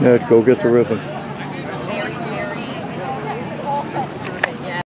go get the ribbon.